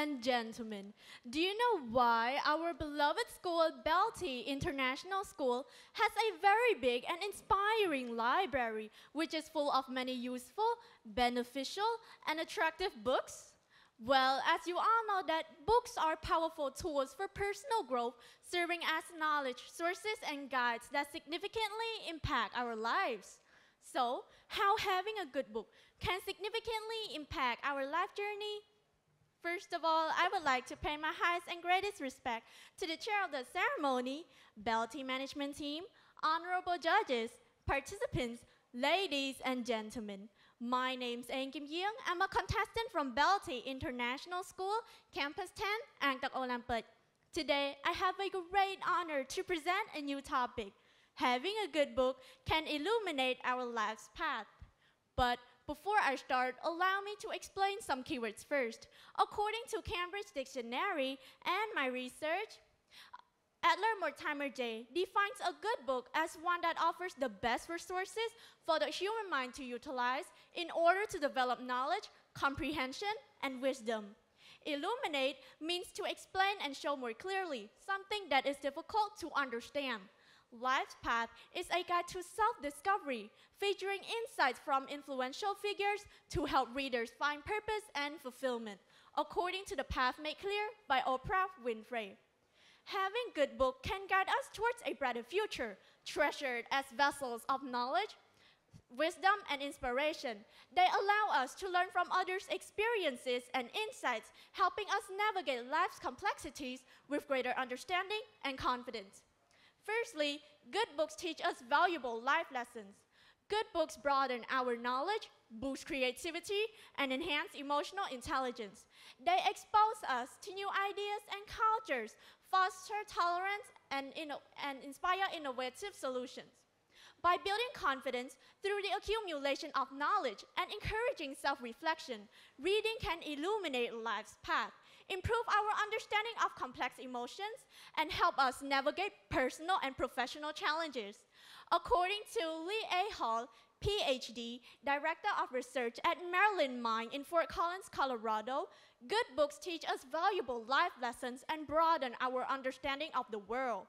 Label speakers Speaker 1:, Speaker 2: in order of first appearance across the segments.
Speaker 1: and gentlemen, do you know why our beloved school, BELTEI International School, has a very big and inspiring library, which is full of many useful, beneficial, and attractive books? Well, as you all know that books are powerful tools for personal growth, serving as knowledge sources and guides that significantly impact our lives. So, how having a good book can significantly impact our life journey? First of all, I would like to pay my highest and greatest respect to the chair of the ceremony, BELTEI management team, honorable judges, participants, ladies and gentlemen. My name's Kim Yeang. I'm a contestant from BELTEI International School, Campus 10, Angteuk Olympic. Today, I have a great honor to present a new topic. Having a good book can illuminate our life's path. But before I start, allow me to explain some keywords first. According to Cambridge Dictionary and my research, Adler Mortimer J defines a good book as one that offers the best resources for the human mind to utilize in order to develop knowledge, comprehension, and wisdom. Illuminate means to explain and show more clearly something that is difficult to understand. Life's Path is a guide to self-discovery, featuring insights from influential figures to help readers find purpose and fulfillment, according to the path made clear by Oprah Winfrey. Having good book can guide us towards a brighter future, treasured as vessels of knowledge, wisdom, and inspiration. They allow us to learn from others' experiences and insights, helping us navigate life's complexities with greater understanding and confidence. Firstly, good books teach us valuable life lessons. Good books broaden our knowledge, boost creativity, and enhance emotional intelligence. They expose us to new ideas and cultures, foster tolerance, and, and inspire innovative solutions. By building confidence through the accumulation of knowledge and encouraging self-reflection, reading can illuminate life's path, improve our understanding of complex emotions, and help us navigate personal and professional challenges. According to Lee A. Hall, PhD, Director of Research at Maryland Mine in Fort Collins, Colorado, good books teach us valuable life lessons and broaden our understanding of the world.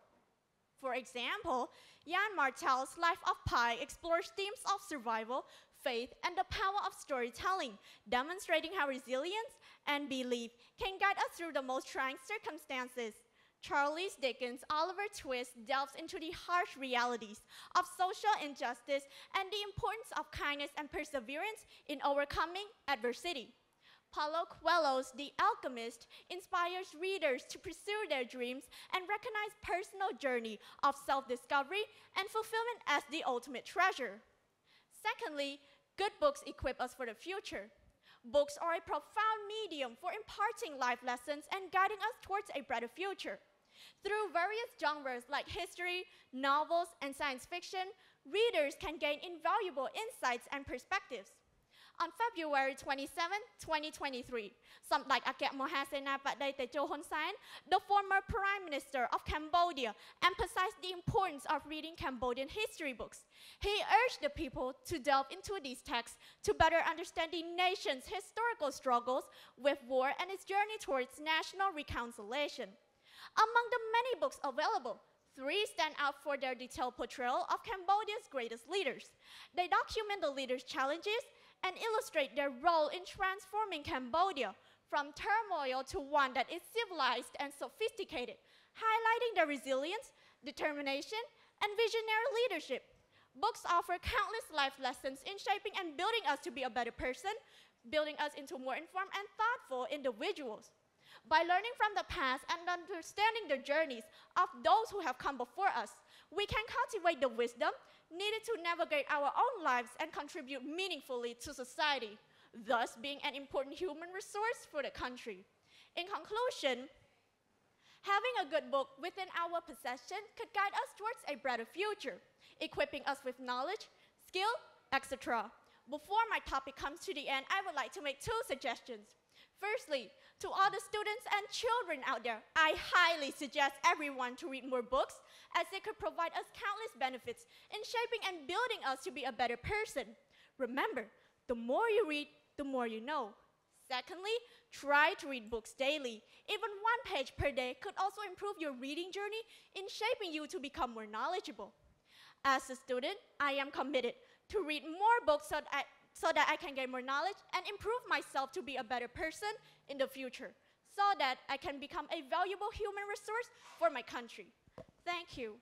Speaker 1: For example, Yann Martel's Life of Pi explores themes of survival, faith, and the power of storytelling, demonstrating how resilience and belief can guide us through the most trying circumstances. Charles Dickens' Oliver Twist delves into the harsh realities of social injustice and the importance of kindness and perseverance in overcoming adversity. Paulo Coelho's The Alchemist inspires readers to pursue their dreams and recognize personal journey of self-discovery and fulfillment as the ultimate treasure. Secondly, good books equip us for the future. Books are a profound medium for imparting life lessons and guiding us towards a brighter future. Through various genres like history, novels, and science fiction, readers can gain invaluable insights and perspectives. On February 27, 2023, like Akka Moha Sena Padei Techo Hun Sen, the former Prime Minister of Cambodia, emphasized the importance of reading Cambodian history books. He urged the people to delve into these texts to better understand the nation's historical struggles with war and its journey towards national reconciliation. Among the many books available, three stand out for their detailed portrayal of Cambodia's greatest leaders. They document the leaders' challenges and illustrate their role in transforming Cambodia from turmoil to one that is civilized and sophisticated, highlighting their resilience, determination, and visionary leadership. Books offer countless life lessons in shaping and building us to be a better person, building us into more informed and thoughtful individuals. By learning from the past and understanding the journeys of those who have come before us, we can cultivate the wisdom needed to navigate our own lives and contribute meaningfully to society, thus being an important human resource for the country. In conclusion, having a good book within our possession could guide us towards a brighter future, equipping us with knowledge, skill, etc. Before my topic comes to the end, I would like to make two suggestions. Firstly, to all the students and children out there, I highly suggest everyone to read more books as they could provide us countless benefits in shaping and building us to be a better person. Remember, the more you read, the more you know. Secondly, Try to read books daily. Even one page per day could also improve your reading journey in shaping you to become more knowledgeable. As a student, I am committed to read more books so that, I, so that I can gain more knowledge and improve myself to be a better person in the future, so that I can become a valuable human resource for my country. Thank you.